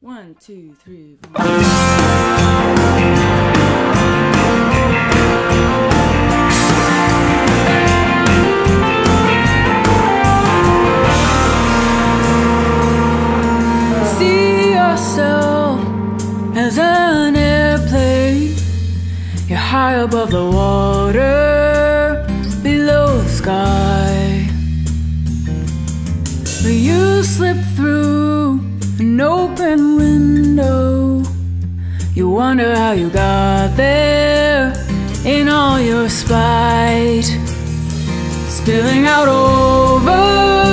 One, two, three. See yourself as an airplane. You're high above the water, below the sky. But you slip through You wonder how you got there in all your spite, spilling out over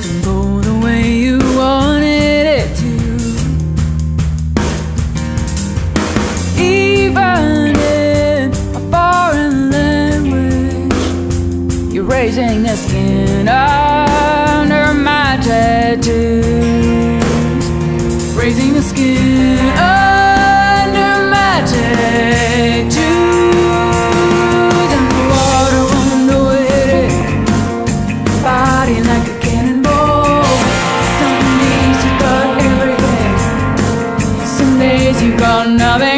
doesn't go the way you wanted it to. Even in a foreign language, you're raising the skin under my tattoos. Raising the skin days you're gonna